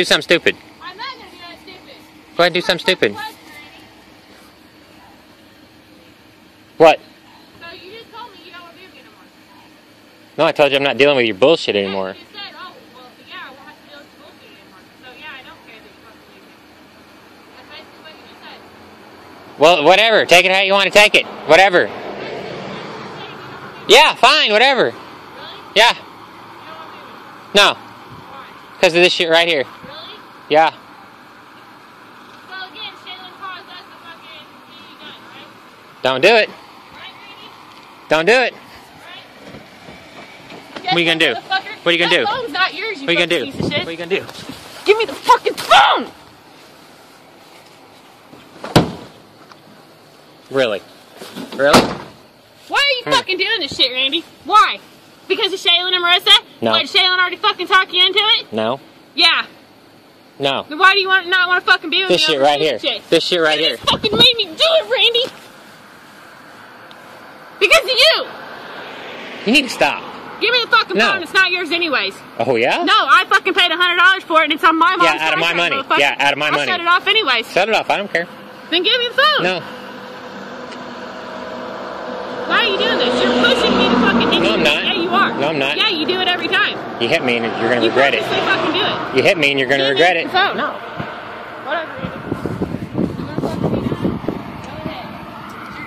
Do something stupid. I'm not gonna do that stupid. Go ahead and do something stupid. What? So you just told me you don't want to be me no I told you I'm not dealing with your bullshit anymore. Oh, well, yeah, I won't have to deal with bullshit anymore. So yeah, I don't care that you fucking leave me. That's basically what you just said. Well, whatever. Take it how you want to take it. Whatever. You said you don't want to be with Yeah, fine. Whatever. Really? Yeah. You don't want to be. No. Because of this shit right here. Yeah. So again, Shaylin us to fucking be done, right? Don't do it. Right, Don't do it. Right? What are you gonna do? What are you gonna that do? phone's not yours, you What are you gonna do? piece of shit. What are you gonna do? Give me the fucking phone! Really? Really? Why are you fucking doing this shit, Randy? Why? Because of Shaylin and Marissa? No. Why, Shaylin already fucking talked you into it? No. Yeah. No. Then why do you want not want to fucking be with This me shit right here. This shit right you here. just fucking made me do it, Randy! Because of you! You need to stop. Give me the fucking No. phone, it's not yours anyways. Oh yeah? No, I fucking paid a hundred dollars for it and it's on my mom's Yeah, out of my money. Yeah, out of my I'll money. shut it off anyways. Shut it off. I don't care. Then give me the phone. No. Why are you doing this? You're pushing me to fucking hit No. I'm not. Yeah, you are. No, I'm not. Yeah, you do it every time. You hit me and you're gonna You regret it. purposely fucking do it. You hit me and you're gonna Give regret it. phone. No. Whatever, You wanna fucking be done? Go ahead.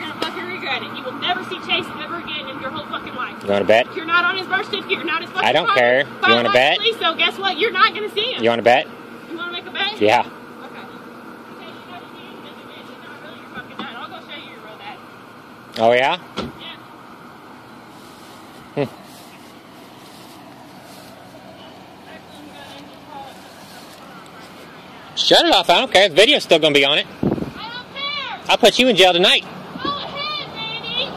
You're gonna regret it. You will never see Chase ever again in your whole fucking life. You wanna bet? You're not on his birth certificate. You're not his fucking I don't father. care. You wanna bet? Biologically, So guess what? You're not gonna see him. You wanna bet? You wanna make a bet? Yeah. Okay. Okay, you never see him as a bitch. He's not really your fucking dad. I'll go show you your real dad. Oh yeah? Yeah. Hmm. Actually, I'm gonna end this call at this- Shut it off. I don't care. The video's still gonna be on it. I don't care. I'll put you in jail tonight. Go ahead, Randy.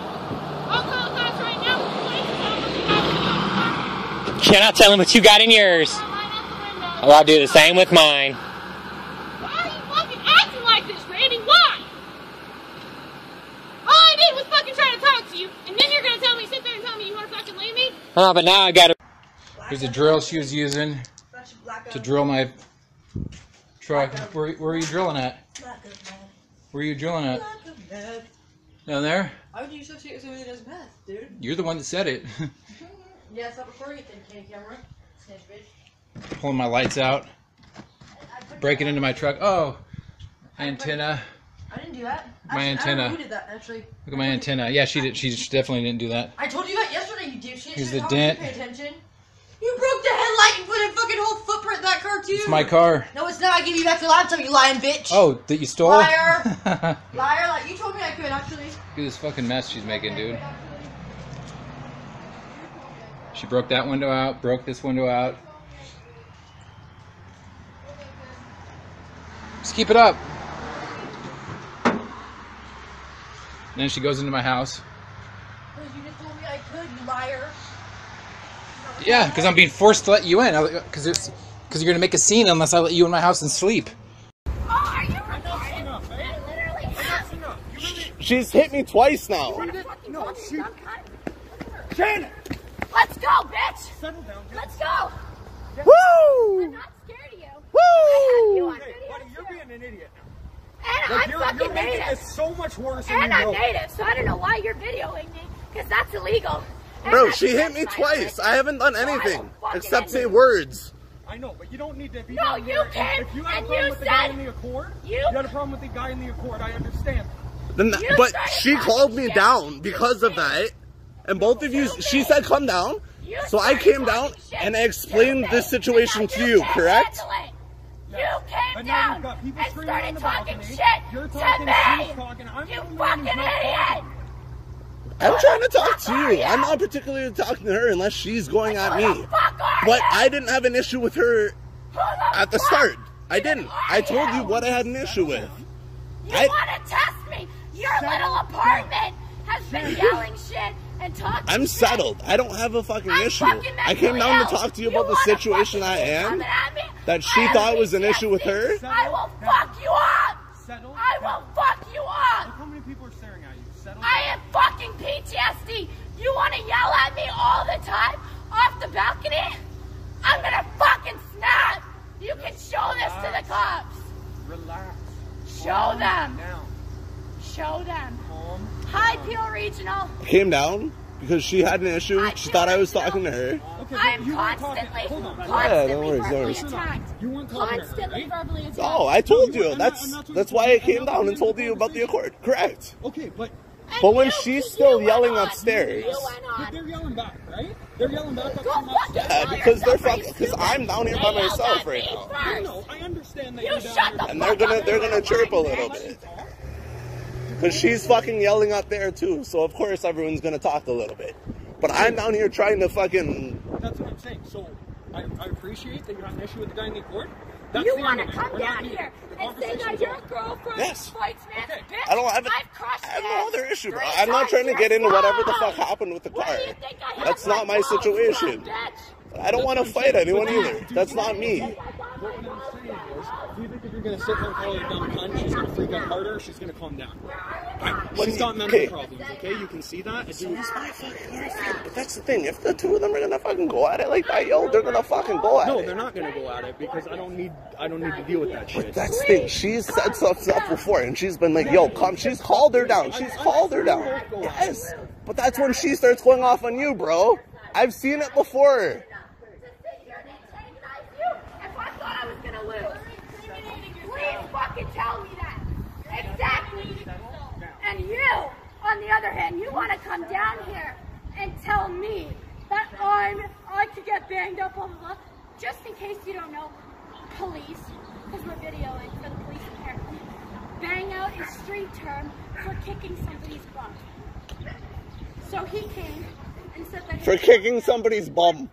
I'll call the cops right now. Please tell them you have to go. You're not telling what you got in yours. Line out. Well, oh, I'll do the same with mine. Why are you fucking acting like this, Randy? Why? All I did was fucking try to talk to you, and then you're gonna tell me, sit there and tell me you wanna fucking leave me? Oh, but now I gotta. Here's the drill she was using to drill my truck. Where, where are you drilling at? Where are you drilling at? Down there? Why would you associate with somebody that does meth, dude? You're the one that said it. Yeah, stop recording it then, K camera. Snitch bitch. Pulling my lights out, breaking into my truck. Oh, antenna. I didn't do that. My Actually, antenna. I did that actually. Look at my antenna. Yeah, she did. She definitely didn't do that. I told you that yesterday, you dipshit. Here's Should've the to dent. Pay attention. You broke the headlight and put a fucking whole footprint in that car too. It's my car. No, it's not. I gave you back the laptop, you lying bitch. Oh, that you stole? Liar. Liar, like you told me I could actually. Look at this fucking mess she's making, dude. She broke that window out, broke this window out. Just keep it up. And then she goes into my house. Because you just told me I could, you liar. Yeah, because I'm being forced to let you in. Because it's because you're gonna make a scene unless I let you in my house and sleep. Oh, are you recording? I literally She's hit me twice now. No, she... Shannon! Let's go, bitch! Settle down. Let's go! I'm Woo! not scared of you. I have you Woo! on video, Buddy, you're too. being an idiot. And Like, I'm you're, fucking you're making native. this so much worse And you I'm know. native, so I don't know why you're videoing me, because that's illegal. And Bro, she hit me twice. I haven't done So I will anything except say words. I know, but you don't need to be No, you here. can, If you have and a problem with the guy in the Accord, you- you had a problem with the guy in the Accord. I understand. Then, You but she called me me. down because of that. And both of you, she said come down. So I came down and I explained this situation to you, correct? handle it. You But came now down people and started talking balcony. shit You're to talking, me. I'm you the one fucking who's not idiot. Talking. I'm trying to talk to you. you? I'm not particularly talking to her unless she's going at me. the fuck are But you? I didn't have an issue with her the at the fuck start. I didn't. I told you what I had an issue with. You I- want to test me? Your little apartment has been yelling shit and talking I'm shit. settled. I don't have a fucking I'm issue. fucking I came down ill. to talk to you about the situation I am. coming at me? that she I thought was an issue with her. PTSD. I will fuck you up. Settle I will fuck you up. Look how many people are staring at you. Settle I down. have fucking PTSD. You want to yell at me all the time off the balcony? I'm gonna fucking snap. You can show this to the cops. Relax. Show Calm them. Down. Show them. Calm. Hi, Peel Regional. Came down because she had an issue. I She thought I was talking to her. Okay, I am but you weren't constantly. Hold on. constantly Yeah, don't worry, don't verbally worry. attacked. You weren't talking to her, Constantly right? verbally attacked. Oh, I told No, you. I'm That's I'm not that's why. I came down and told you about the Accord. Correct. Okay, but And But when she's still yelling upstairs. But they're yelling back, right? They're yelling back up Go from fucking upstairs. Yeah, because they're fucking. Because I'm down here by myself right now. I first. I understand that You you're shut down the. And they're gonna they're gonna chirp a little bit. Because she's fucking yelling up there too. So of course everyone's gonna talk a little bit. But I'm down here trying to fucking. That's what I'm saying. So I, I appreciate that you're have an issue with the guy in the court. That's You want to end of it. come down here. here and say that conversation's your over. girlfriend Yes. fights man's Okay. bitch? I don't have. a, I have I have no other issue, bro. I'm not trying to get into whatever the fuck happened with the What car. do you think I have That's not my balls situation. I don't want to fight anyone either. That's not me. What I'm saying is, do you think if you're gonna sit there and call her a dumb cunt, she's gonna freak out harder, she's gonna calm down? She's got mental Okay. problems, okay? You can see that. It's But that's the thing. If the two of them are gonna fucking go at it like that, yo, they're gonna fucking go at no, it. they're not gonna go at it because I don't need I don't need to deal with that shit. But That's the thing. She's said stuff stuff before, and she's been like, "Yo, come." She's called her down. She's called her down. Yes, but that's when she starts going off on you, bro. I've seen it before. To sit here and antagonize you if I thought I was gonna lose. Please fucking tell me that. Exactly. And you, on the other hand, you want to come down here and tell me that I'm I could get banged up, blah blah blah. Just in case you don't know, police, because we're videoing for the police apparently. Bang out is street term for kicking somebody's butt. So he came and said that For kicking somebody's bum.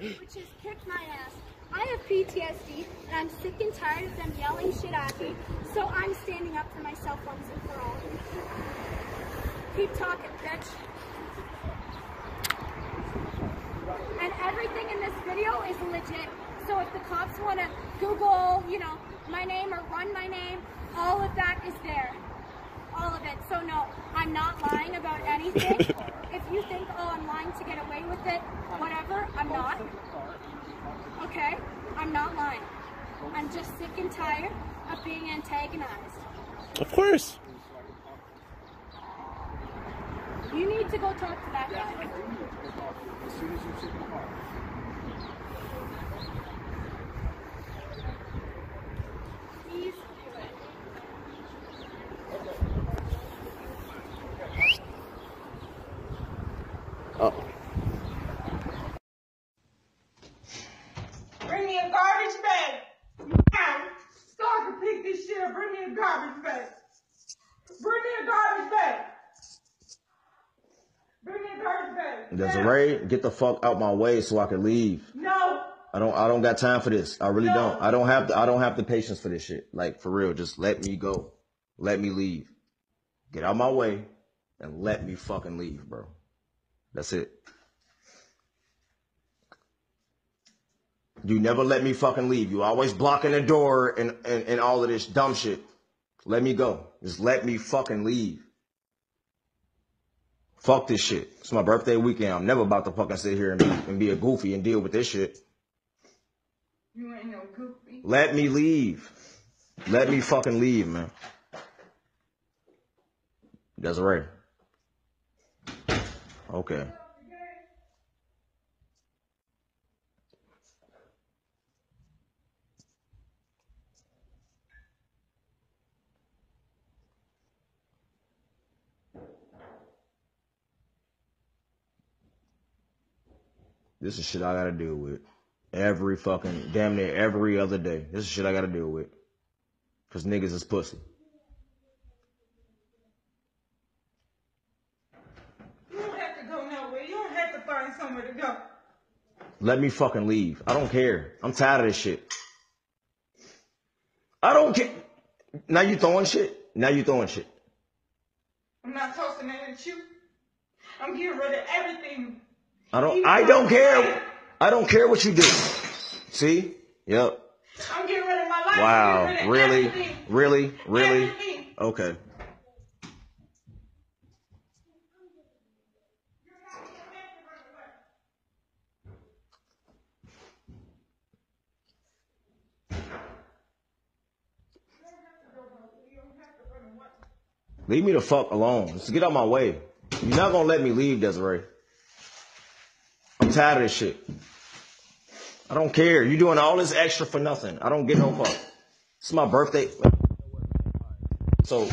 which is kick my ass. I have PTSD and I'm sick and tired of them yelling shit at me, so I'm standing up for myself once and for all. Keep talking, bitch. And everything in this video is legit. So if the cops want to Google, you know, my name or run my name, all of that is there. All of it. So no, I'm not lying about anything. if you think, oh, I'm lying to get away with it, whatever, I'm not. Okay? I'm not lying. I'm just sick and tired of being antagonized. Of course. You need to go talk to that guy. Please do it. Oh. Bring me a garbage bag. Now, so I can pick this shit up. Bring me a garbage bag. Bring me a garbage bag. Bring me a garbage bag. Desiree, get the fuck out my way so I can leave. No. I don't I don't got time for this. I really don't. I don't have the I don't have the patience for this shit. Like for real, just let me go. Let me leave. Get out my way and let me fucking leave, bro. That's it. You never let me fucking leave. You always blocking the door and, and, and all of this dumb shit. Let me go. Just let me fucking leave. Fuck this shit. It's my birthday weekend. I'm never about to fucking sit here and be, and be a goofy and deal with this shit. You ain't no goofy. Let me leave. Let me fucking leave, man. Desiree. Okay. This is shit I gotta deal with. Every fucking, damn near every other day. This is shit I gotta deal with. Cause niggas is pussy. You don't have to go nowhere. You don't have to find somewhere to go. Let me fucking leave. I don't care. I'm tired of this shit. I don't care. Now you throwing shit. Now you throwing shit. I'm not tossing that at you. I'm getting rid of everything. I don't. I don't care. I don't care what you do. See? Yep. I'm getting rid of my life. Wow. Really? Really? Really? Okay. Leave me the fuck alone. Just get out my way. You're not gonna let me leave, Desiree. I'm tired of this shit. I don't care. You're doing all this extra for nothing. I don't get no fuck. It's my birthday. So,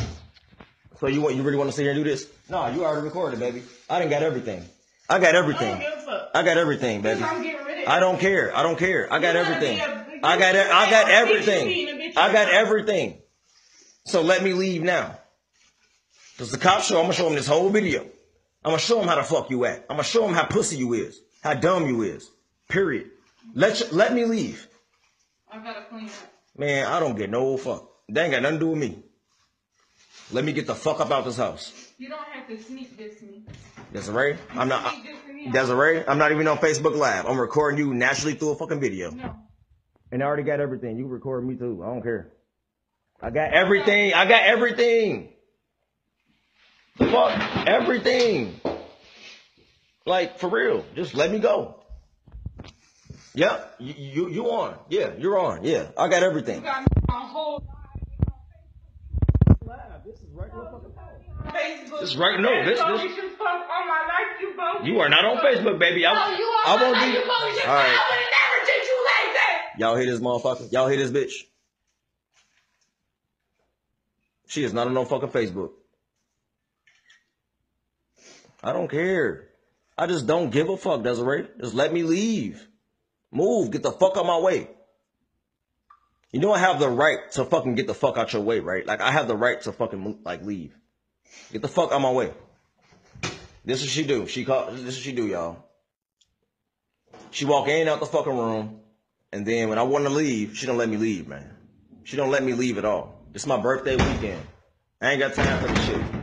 so you want you really want to sit here and do this? No, you already recorded, baby. I didn't got everything. I got everything. I don't give a fuck. I got everything, baby. I'm getting rid of I don't care. I don't care. I got everything. a- I got I got you being a everything. I got everything. So let me leave now. Cause the cops show, I'm gonna show them this whole video. I'm gonna show them how the fuck you act. I'm gonna show them how pussy you is, how dumb you is. Period. Let you, let me leave. I gotta clean up. Man, I don't get no fuck. That ain't got nothing to do with me. Let me get the fuck up out of this house. You don't have to sneak this me. Desiree, I'm not. Sneak me. Desiree, I'm not even on Facebook Live. I'm recording you naturally through a fucking video. No. And I already got everything. You record me too. I don't care. I got everything. I got everything. Fuck everything. Like for real. Just let me go. Yeah, you you, you on? Yeah, you're on. Yeah, I got everything. You got me. This is right. Facebook. This right- no, this- this- you should post on my life, you both. You are not on Facebook, baby. I, No, you are I won't be. you both. You All right, I would never treat you like that. y'all hear this motherfucker? Y'all hear this bitch? She is not on no fucking Facebook. I don't care. I just don't give a fuck, Desiree. Just let me leave. Move. Get the fuck out my way. You know I have the right to fucking get the fuck out your way, right? Like I have the right to fucking like leave. Get the fuck out my way. This is what she do. She call. This is what she do, y'all. She walk in out the fucking room, and then when I want to leave, she don't let me leave, man. She don't let me leave at all. It's my birthday weekend. I ain't got time for this shit.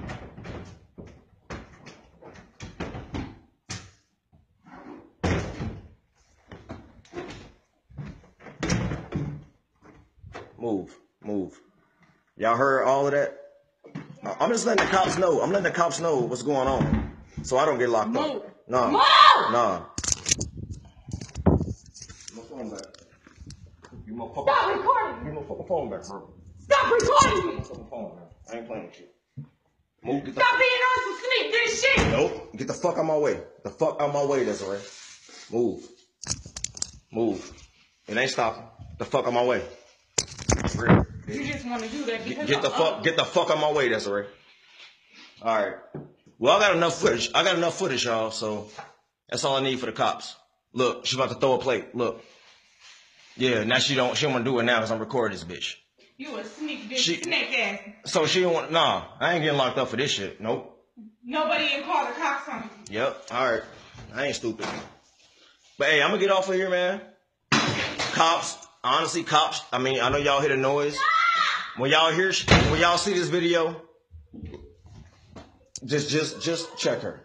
Move, move. Y'all heard all of that? I- I'm just letting the cops know. I'm letting the cops know what's going on, so I don't get locked Move. up. Nah, Move! nah. My phone back. You my fucking, Stop recording me. you my fucking phone back, bro. Stop recording me. My fucking phone, man. I ain't playing with you. Move, get the Stop being on some sneak this shit. Nope. Get the fuck out my way. The fuck out my way, Desiree. Move. Move. It ain't stopping. The fuck out my way. For real. You just want to do that Get, get the fuck get the fuck out my way, That's Desiree. Alright. Well, I got enough footage. I got enough footage, y'all, so that's all I need for the cops. Look, she's about to throw a plate. Look. Yeah, now she don't she don't wanna do it now because I'm recording this bitch. You a sneak this She- snake ass. So she don't want nah, I ain't getting locked up for this shit. Nope. Nobody even called the cops on me. Yep. All right. I ain't stupid. But hey, I'm gonna get off of here, man. Cops, honestly, cops. I mean, I know y'all hear the noise. When y'all hear, when y'all see this video, just, just, just check her.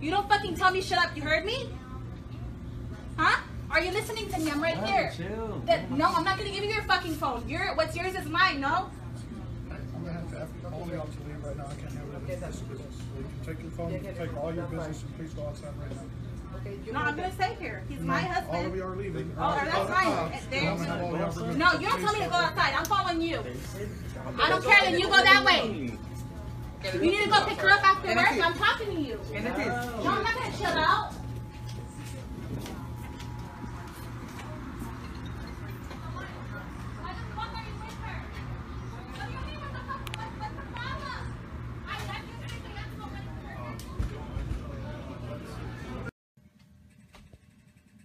You don't fucking tell me shut up. You heard me? Huh? Are you listening to me? I'm right here. That, no, I'm not gonna give you your fucking phone. Your what's yours is mine. No. I'm gonna have to, I'm only on to leave right now, I can't handle this business. So you can take your phone, you can take all your business, and please go outside right now. No, I'm gonna stay here. He's my All of husband. you are leaving. Oh, that's fine. There's- No, you don't tell me to go outside. I'm following you. I don't care. Then you go that way. You need to go pick her up after work. I'm talking to you. No, I'm not gonna chill out.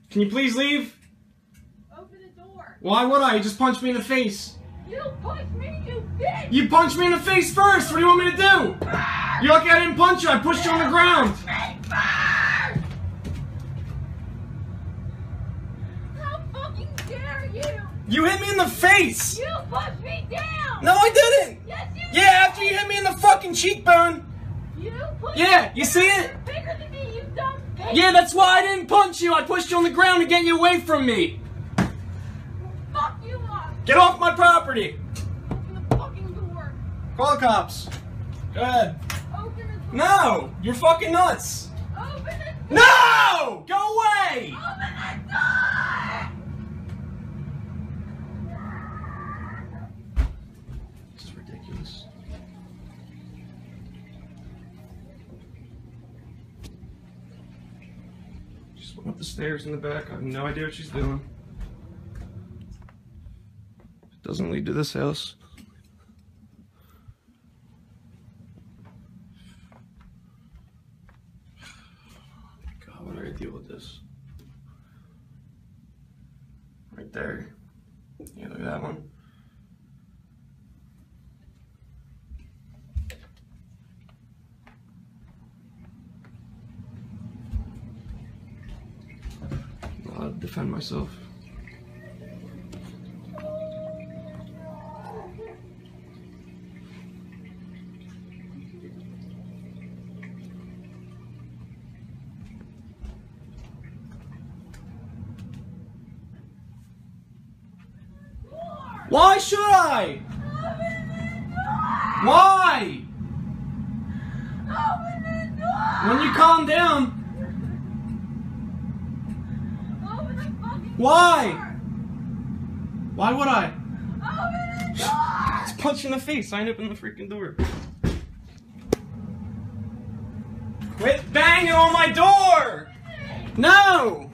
Can you please leave? Open the door. Why would I? You just punched me in the face. You pushed me, you bitch! You punched me in the face first. What do you want me to do? You're lucky I didn't punch you. I pushed you on the ground. How fucking dare you! You hit me in the face. You pushed me down! No, I didn't. Yes, you Yeah, after you hit me in the fucking cheekbone. You pushed Yeah, you see it? Bigger than me, you! Yeah, that's why I didn't punch you. I pushed you on the ground to get you away from me. Fuck you up! Get off my property. Open the fucking door! Call the cops. Go ahead. Open the door! No, you're fucking nuts. Open the door! No! Go away! Open the door! This is ridiculous. Just went up the stairs in the back. I have no idea what she's doing. Doesn't lead to this house. God, what do I deal with this? Right there. Yeah, look at that one. I'll defend myself. Why should I? The door! When you calm down, Why? door! why would I? Open the door! It's punch in the face. I open the freaking door. Quit banging on my door! No!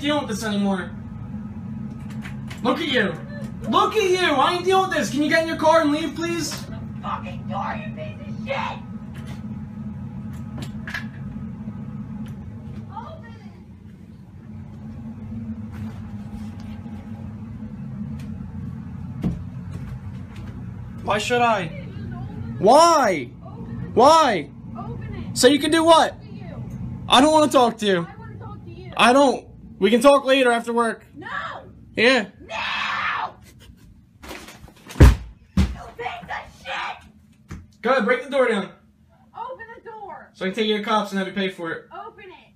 Ain't dealing with this anymore. Look at you. Look at you. I ain't dealing with this. Can you get in your car and leave, please? Fucking door, you piece of shit! Open it! Why should I? Why? Why? Open it! So you can do what? Look at you! I don't want to talk to you. I want to talk to you! I don't. We can talk later after work. No! Yeah. No! You piece of shit! Go ahead, break the door down. Open the door! So I can take you to cops and have you pay for it. Open it!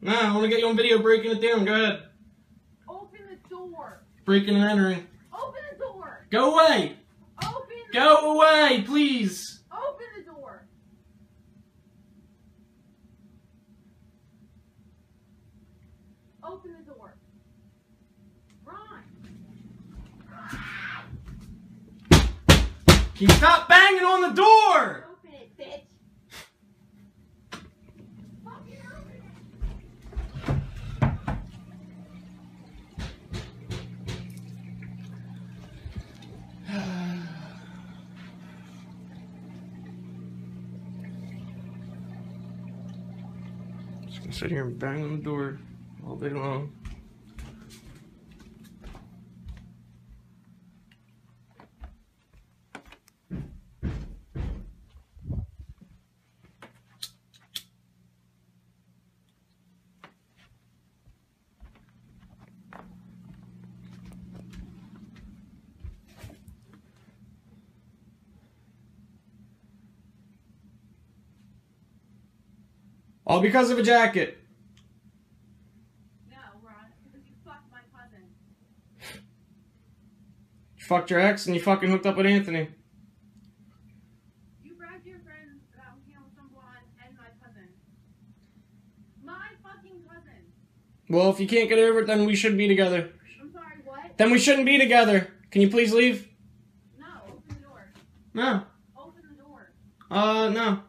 No, I want to get you on video breaking it down. Go ahead. Open the door! Breaking and entering. Open the door! Go away. Open the Go away, please. Open the door! Open the door! Ron! Can you stop banging on the door? Open it, bitch! Fucking open it! Just gonna Sit here and bang on the door all day long. Because of a jacket. No, Ron, because you fucked my cousin. You fucked your ex and you fucking hooked up with Anthony. You bragged to your friends about hooking up with some blonde and my cousin. My fucking cousin. Well, if you can't get over it, then we shouldn't be together. I'm sorry, what? Then we shouldn't be together. Can you please leave? No, open the door. No. Open the door. Uh, no.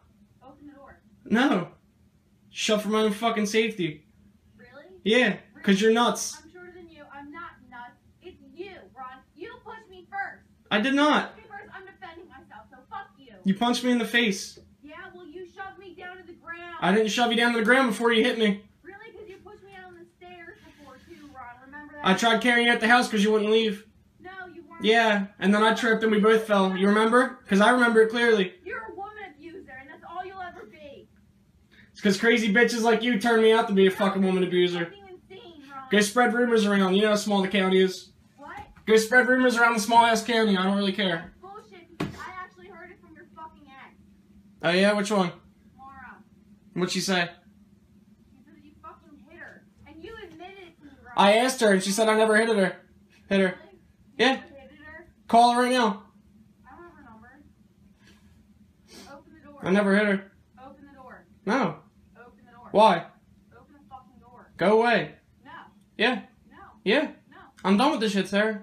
Open the door. No. Shut for my own fucking safety. Really? Yeah, because you're nuts. I'm shorter than you. I'm not nuts. It's you, Ron. You pushed me first. I did not. You first. I'm defending myself, so fuck you. You punched me in the face. Yeah, well, you shoved me down to the ground. I didn't shove you down to the ground before you hit me. Really? Because you pushed me out on the stairs before, too, Ron. Remember that? I tried carrying you at the house because you wouldn't leave. No, you weren't. Yeah, and then I tripped and we both fell. You remember? Because I remember it clearly. You're a woman abuser, and that's all you'll ever be. It's because crazy bitches like you turned me out to be a fucking woman abuser. Go spread rumors around. You know how small the county is. What? Go spread rumors around the small ass county. I don't really care. Bullshit, I actually heard it from your fucking ex. Oh yeah, which one? Laura. What'd she say? She said you fucking hit her. And you admitted it to me, Ron. I asked her and she said I never hit her. Hit her. Yeah. Hit her? Call her right now. I don't have her number. Open the door. I never hit her. Open the door. No. Open the door. Why? Open the fucking door. Go away. No. Yeah. No. Yeah. No. I'm done with this shit, Sarah.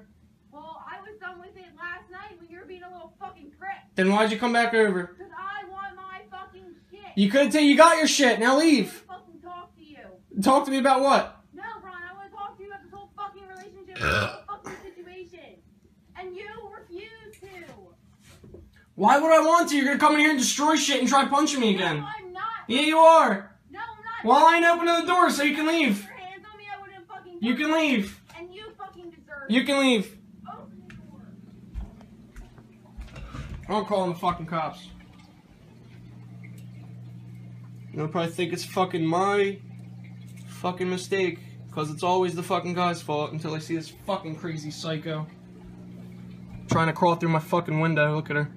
Well, I was done with it last night when you were being a little fucking prick. Then why'd you come back over? Because I want my fucking shit. You could have you got your shit. Now leave. I fucking talk to you. Talk to me about what? No, Ron, I want to talk to you about this whole fucking relationship, this whole fucking situation. And you refuse to. Why would I want to? You're gonna come in here and destroy shit and try punching me again. No, I'm not. Yeah, you are. No, I'm not. Well, I ain't opening the door, so you can leave. Your hands on me, I wouldn't fucking. You can leave. And you fucking deserve. You can leave. Open the door. I'm calling the fucking cops. They'll probably think it's fucking my fucking mistake. Because it's always the fucking guy's fault until I see this fucking crazy psycho. Trying to crawl through my fucking window. Look at her.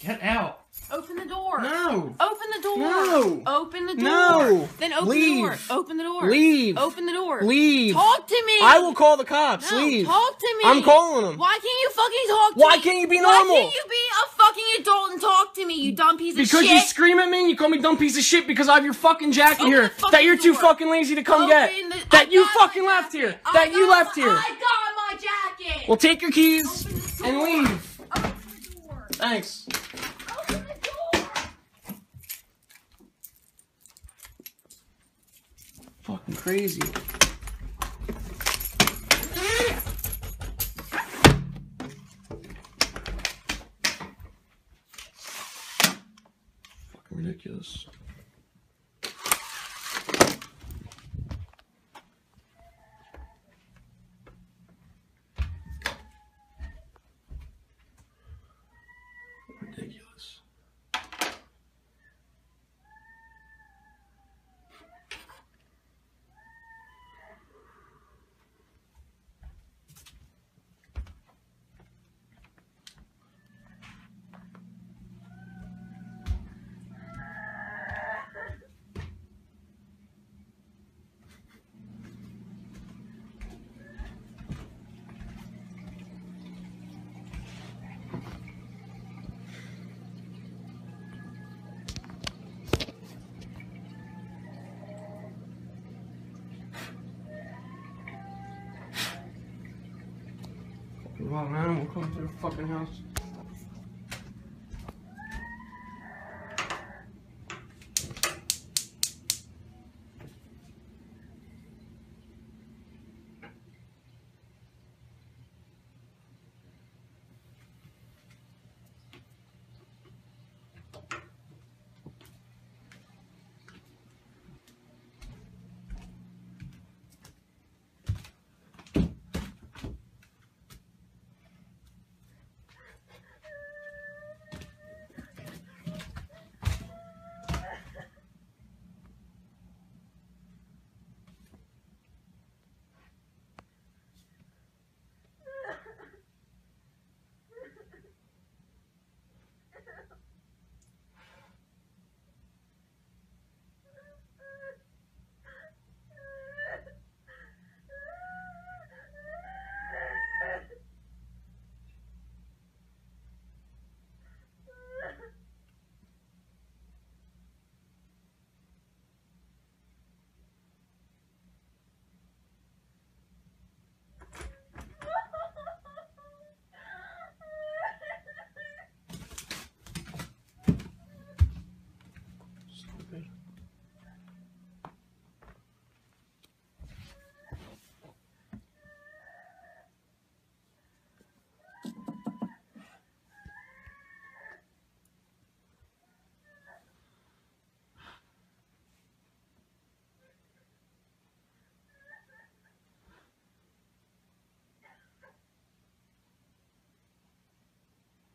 Get out. Open the door. No. Open the door. No. Open the door. No. Then open Leave. the door. Open the door. Leave. Open the door. Leave. Talk to me. I will call the cops. No, Leave. Talk to me. I'm calling them. Why can't you fucking talk to Why me? can't you be normal? Why can't you be a fucking adult and talk to me, you dumb piece of Because shit? Because you scream at me and you call me dumb piece of shit because I have your fucking jacket Open here that you're too fucking lazy to come get. The- that I you fucking left jacket. here. I that you left my- here. I got my jacket. Well, take your keys and leave. Open the door. Thanks. Open the door. Fucking crazy. Fucking ridiculous. Wow, man, we'll come to the fucking house.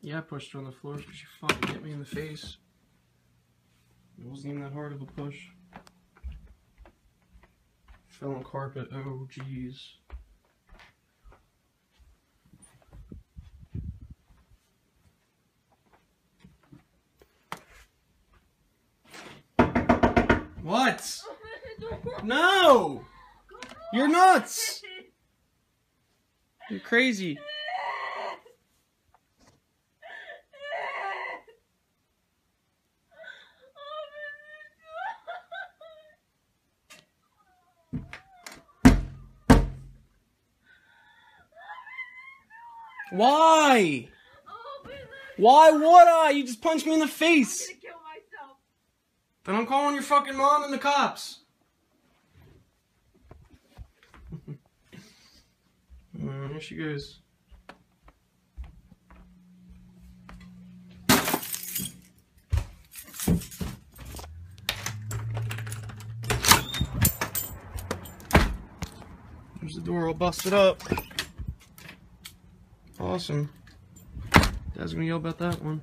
Yeah, I pushed her on the floor because she fucking hit me in the face. It wasn't even that hard of a push. Fell on carpet. Oh, jeez. What? No! You're nuts! You're crazy. Why? Why would I? You just punched me in the face. Then I'm calling your fucking mom and the cops. Uh, here she goes. There's the door all busted up. Awesome. Dad's gonna yell about that one.